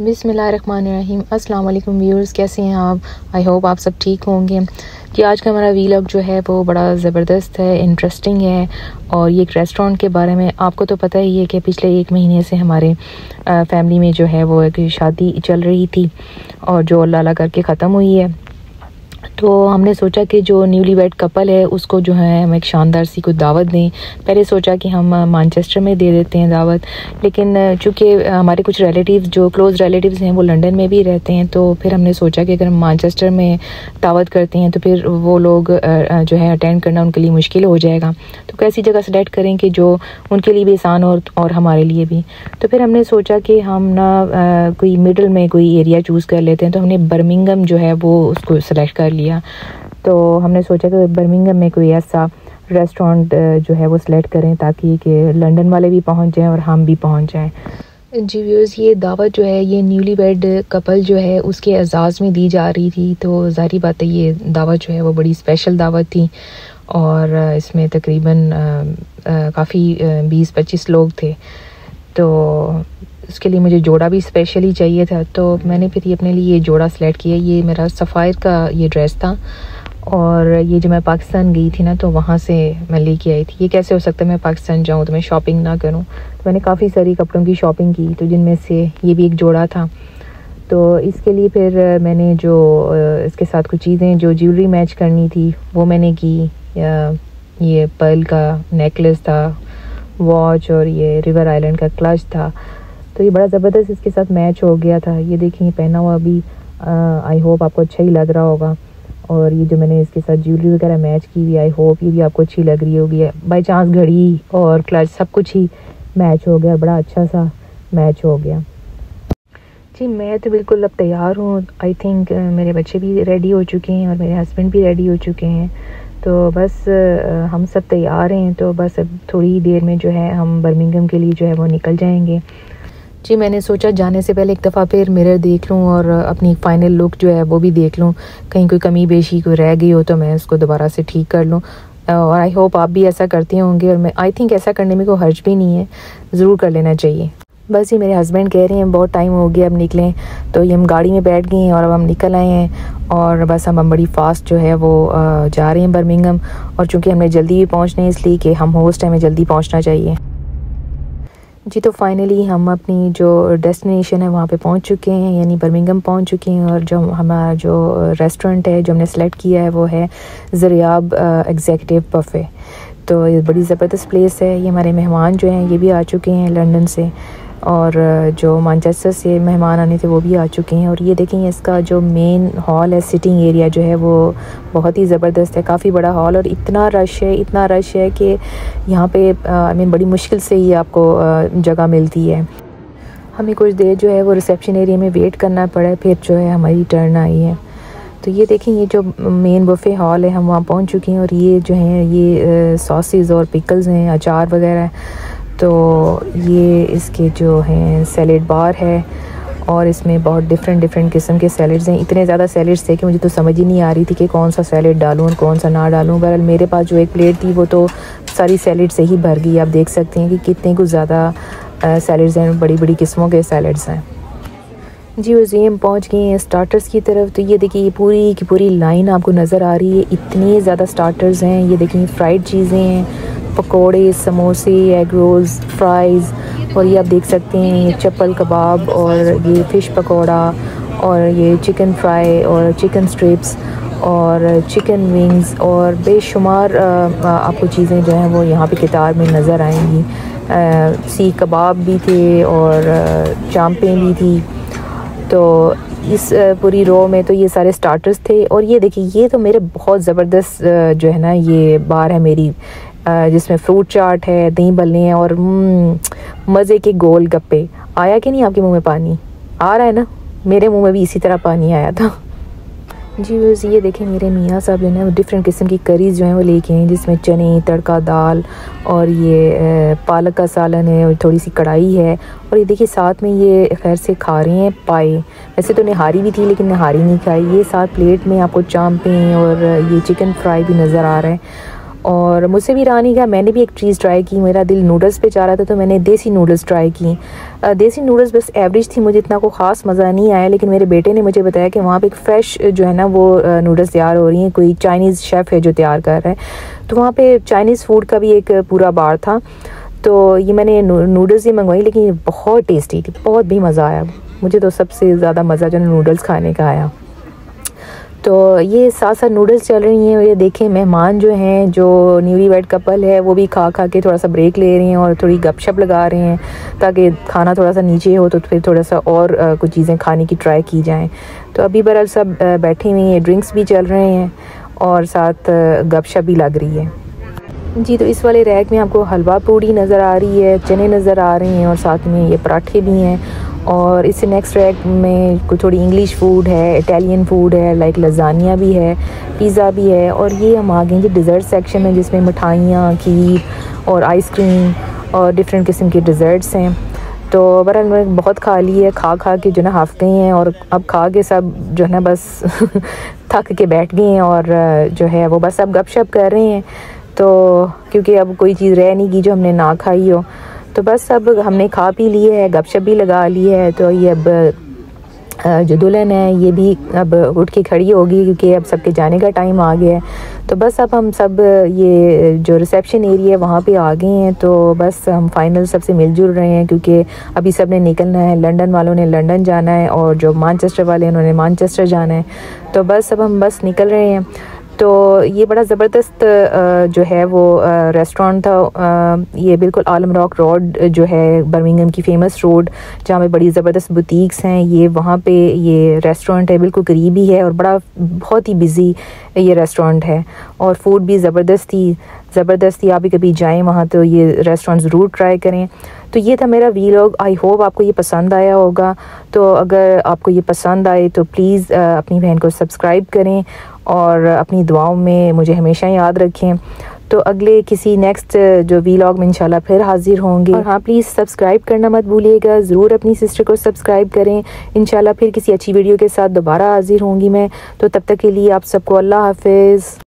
बिसमीम अस्सलाम वालेकुम व्यूअर्स, कैसे हैं आप? आई होप आप सब ठीक होंगे। कि आज का हमारा वीलॉग जो है, वो बड़ा ज़बरदस्त है इंटरेस्टिंग है। और ये एक रेस्टोरेंट के बारे में आपको तो पता ही है कि पिछले एक महीने से हमारे फैमिली में जो है, वो एक शादी चल रही थी। और जो अल्लाह करके ख़त्म हुई है। तो हमने सोचा कि जो न्यूली वेड कपल है, उसको जो है हम एक शानदार सी कोई दावत दें। पहले सोचा कि हम मानचेस्टर में दे देते हैं दावत, लेकिन चूँकि हमारे कुछ रिलेटिव जो क्लोज़ रिलेटिव्स हैं, वो लंदन में भी रहते हैं तो फिर हमने सोचा कि अगर हम मानचेस्टर में दावत करते हैं तो फिर वो लोग जो है अटेंड करना उनके लिए मुश्किल हो जाएगा। तो कैसी जगह सेलेक्ट करें कि जो उनके लिए भी आसान और और हमारे लिए भी। तो फिर हमने सोचा कि हम ना कोई मिडल में कोई एरिया चूज़ कर लेते हैं तो हमने बर्मिंगम जो है, वो उसको सेलेक्ट कर लिया। लिया तो हमने सोचा कि बर्मिंगम में कोई ऐसा रेस्टोरेंट जो है वो सिलेक्ट करें ताकि कि लंदन वाले भी पहुँच जाएँ और हम भी पहुँच जाएँ। जी व्यूज़ ये दावत जो है, ये न्यूली वेड कपल जो है, उसके एजाज़ में दी जा रही थी। तो ज़ाहरी बात है, ये दावत जो है, वो बड़ी स्पेशल दावत थी। और इसमें तकरीबन काफ़ी बीस पच्चीस लोग थे। तो उसके लिए मुझे जोड़ा भी स्पेशली चाहिए था तो मैंने फिर ये अपने लिए ये जोड़ा सेलेक्ट किया। ये मेरा सफ़ायर का ये ड्रेस था और ये जो मैं पाकिस्तान गई थी ना तो वहाँ से मैं लेके आई थी। ये कैसे हो सकता है मैं पाकिस्तान जाऊँ तो मैं शॉपिंग ना करूँ? तो मैंने काफ़ी सारी कपड़ों की शॉपिंग की तो जिनमें से ये भी एक जोड़ा था। तो इसके लिए फिर मैंने जो इसके साथ कुछ चीज़ें, जो ज्वेलरी मैच करनी थी, वो मैंने की। ये पर्ल का नेकलेस था वॉच और ये रिवर आइलैंड का क्लच था। तो ये बड़ा ज़बरदस्त इसके साथ मैच हो गया था। ये देखिए पहना हुआ अभी आई होप आपको अच्छा ही लग रहा होगा। और ये जो मैंने इसके साथ ज्वेलरी वगैरह मैच की हुई आई होप ये भी आपको अच्छी लग रही होगी। बाई चांस घड़ी और क्लच सब कुछ ही मैच हो गया बड़ा अच्छा सा मैच हो गया। जी, मैं तो बिल्कुल अब तैयार हूँ। आई थिंक मेरे बच्चे भी रेडी हो चुके हैं और मेरे हस्बैंड भी रेडी हो चुके हैं। तो बस हम सब तैयार हैं। तो बस अब थोड़ी देर में जो है हम बर्मिंगम के लिए जो है वो निकल जाएँगे। जी, मैंने सोचा जाने से पहले एक दफ़ा फिर मिरर देख लूँ और अपनी फ़ाइनल लुक जो है वो भी देख लूँ। कहीं कोई कमी बेशी कोई रह गई हो तो मैं उसको दोबारा से ठीक कर लूँ। और आई होप आप भी ऐसा करते होंगे और मैं आई थिंक ऐसा करने में कोई हर्ज भी नहीं है। ज़रूर कर लेना चाहिए। बस ये मेरे हस्बैंड कह रहे हैं, बहुत टाइम हो गया, अब निकलें तो ये हम गाड़ी में बैठ गए हैं और अब हम निकल आए हैं। और बस हम हम बड़ी फास्ट जो है वो जा रहे हैं बर्मिंगम और चूँकि हमने जल्दी भी पहुँचना है, इसलिए कि हम होस्ट टाइम में जल्दी पहुँचना चाहिए। जी तो फाइनली हम अपनी जो डेस्टिनेशन है, वहाँ पे पहुँच चुके हैं, यानी बर्मिंगम पहुँच चुके हैं, और जो हमारा जो रेस्टोरेंट है, जो हमने सेलेक्ट किया है, वो है ज़रियाब एग्जेक्टिव पफे तो ये बड़ी ज़बरदस्त प्लेस है, ये हमारे मेहमान जो हैं, ये भी आ चुके हैं लंदन से. और जो मानचेस्टर से मेहमान आने थे वो भी आ चुके हैं। और ये देखें, इसका जो मेन हॉल है सिटिंग एरिया जो है, वो बहुत ही ज़बरदस्त है। काफ़ी बड़ा हॉल और इतना रश है, इतना रश है कि यहाँ पे आई मीन बड़ी मुश्किल से ही आपको जगह मिलती है। हमें कुछ देर जो है वो रिसेप्शन एरिया में वेट करना पड़ा, फिर जो है हमारी टर्न आई है। तो ये देखें, ये जो मेन बफ़े हॉल है, हम वहाँ पहुँच चुके हैं और ये जो हैं, ये सॉसेज और पिकल्स हैं, अचार वगैरह। तो ये इसके जो हैं सैलेड बार है और इसमें बहुत डिफरेंट डिफरेंट किस्म के सैलड्स हैं। इतने ज़्यादा सैलड्स थे कि मुझे तो समझ ही नहीं आ रही थी कि कौन सा सैलड डालूँ और कौन सा ना डालूँ। बहरहाल मेरे पास जो एक प्लेट थी वो तो सारी सैलड से ही भर गई। आप देख सकते हैं कि कितने कुछ ज़्यादा सैलड्स हैं, बड़ी बड़ी किस्मों के सैलड्स हैं। जी वजीम पहुँच गए हैं स्टार्टर्स की तरफ़। तो ये देखिए, ये पूरी की पूरी लाइन आपको नज़र आ रही है। इतने ज़्यादा स्टार्टर्स हैं। ये देखिए फ्राइड चीज़ें हैं। पकोड़े, समोसे एग रोल्स फ्राइज़ और ये आप देख सकते हैं, ये चप्पल कबाब और ये फ़िश पकौड़ा और ये चिकन फ्राई और चिकन स्ट्रिप्स और चिकन विंग्स और बेशुमार आपको चीज़ें जो हैं वो यहाँ पे किताब में नज़र आएँगी। सी कबाब भी थे और चांपें भी थी। तो इस पूरी रो में तो ये सारे स्टार्टर्स थे और ये देखिए, ये तो मेरे बहुत ज़बरदस्त जो है ना ये बार है मेरी। जिसमें फ्रूट चाट है दही बल्ले हैं और हम्म, मज़े के गोल गप्पे। आया कि नहीं आपके मुँह में पानी? आ रहा है ना? मेरे मुँह में भी इसी तरह पानी आया था। जी बस ये देखें मेरे मियाँ साहब जो है डिफरेंट किस्म की करीज जो हैं वो लेके हैं जिसमें चने तड़का दाल और ये पालक का सालन है और थोड़ी सी कढ़ाई है। और ये देखिए साथ में ये खैर से खा रहे हैं पाए। वैसे तो नहारी भी थी लेकिन नहारी नहीं खाई। ये साथ प्लेट में आपको चांपें और ये चिकन फ्राई भी नज़र आ रहा है। और मुझसे भी नहीं गया मैंने भी एक चीज़ ट्राई की, मेरा दिल नूडल्स पे जा रहा था तो मैंने देसी नूडल्स ट्राई की। देसी नूडल्स बस एवरेज थी, मुझे इतना को ख़ास मज़ा नहीं आया, लेकिन मेरे बेटे ने मुझे बताया कि वहाँ पे एक फ़्रेश जो है ना, वो नूडल्स तैयार हो रही हैं, कोई चाइनीज़ शेफ़ है जो तैयार कर रहा है। तो वहाँ पर चाइनीज़ फ़ूड का भी एक पूरा बार था। तो ये मैंने नूडल्स ही मंगवाई, लेकिन बहुत टेस्टी थी, बहुत भी मज़ा आया। मुझे तो सबसे ज़्यादा मज़ा जो नूडल्स खाने का आया। तो ये साथ साथ नूडल्स चल रही हैं और ये देखें मेहमान जो हैं जो न्यूली वेड कपल है वो भी खा खा के थोड़ा सा ब्रेक ले रहे हैं और थोड़ी गपशप लगा रहे हैं ताकि खाना थोड़ा सा नीचे हो तो फिर थोड़ा सा और आ, कुछ चीज़ें खाने की ट्राई की जाएँ। तो अभी बरल सब बैठे हुए हैं ड्रिंक्स भी चल रहे हैं और साथ गपशप भी लग रही है। जी तो इस वाले रैक में आपको हलवा पूड़ी नज़र आ रही है चने नज़र आ रहे हैं और साथ में ये पराठे भी हैं। और इससे नेक्स्ट रैक में कुछ थोड़ी इंग्लिश फ़ूड है इटालियन फ़ूड है लाइक लजानिया भी है पिज़्ज़ा भी है और ये हम आ गए जी डिज़र्ट सेक्शन में जिसमें मिठाइयाँ, खीर और आइसक्रीम और डिफरेंट किस्म के डिज़र्ट्स हैं। तो बहरहाल बहुत खा ली है, खा खा के जो ना हाफ़ गई हैं और अब खा के सब जो है ना बस थक के बैठ गए हैं और जो है वो बस अब गपशप कर रहे हैं। तो क्योंकि अब कोई चीज़ रह नहीं की जो हमने ना खाई हो। तो बस अब हमने खा पी लिए है, गपशप भी लगा ली है तो ये अब जो दुल्हन है, ये भी अब उठ के खड़ी होगी क्योंकि अब सबके जाने का टाइम आ गया है। तो बस अब हम सब ये जो रिसेप्शन एरिया है, वहाँ पे आ गए हैं तो बस हम फाइनल सबसे मिलजुल रहे हैं क्योंकि अभी सबने निकलना है, लंदन वालों ने लंदन जाना है और जो मानचेस्टर वाले हैं, उन्होंने मानचेस्टर जाना है। तो बस अब हम बस निकल रहे हैं। तो ये बड़ा ज़बरदस्त जो है वो रेस्टोरेंट था। ये बिल्कुल आलम रॉक रोड, जो है बर्मिंगम की फ़ेमस रोड जहाँ पे बड़ी ज़बरदस्त बुटीक्स हैं। ये वहाँ पे ये रेस्टोरेंट है, बिल्कुल करीबी है और बड़ा, बहुत ही बिज़ी ये रेस्टोरेंट है। और फ़ूड भी ज़बरदस्त थी ज़बरदस्त आप भी कभी जाएँ वहाँ तो ये रेस्टोरेंट ज़रूर ट्राई करें। तो ये था मेरा वी लॉग आई होप आपको ये पसंद आया होगा। तो अगर आपको ये पसंद आए तो प्लीज़ अपनी बहन को सब्सक्राइब करें और अपनी दुआओं में मुझे हमेशा याद रखें। तो अगले किसी नेक्स्ट जो वी लॉग में इंशाल्लाह फिर हाजिर होंगे। और हाँ प्लीज़ सब्सक्राइब करना मत भूलिएगा। ज़रूर अपनी सिस्टर को सब्सक्राइब करें। इंशाल्लाह फिर किसी अच्छी वीडियो के साथ दोबारा हाजिर होंगी मैं। तो तब तक के लिए आप सबको अल्लाह हाफिज़।